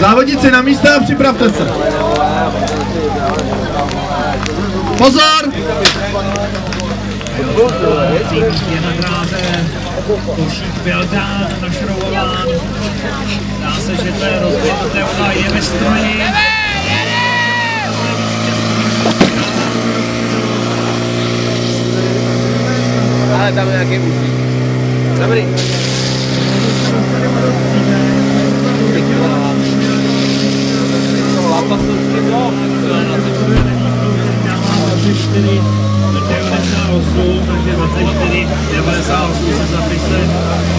Závodníci na místa a připravte se. Pozor! je na dráze, košík byl dán, našroubován. Dá se, že to je rozběhnutelná, je ve stroji. Ale tam nějaký úzký. Dobrý. tedy do té odešel 8, takže 24, 90 8 se zapisuje.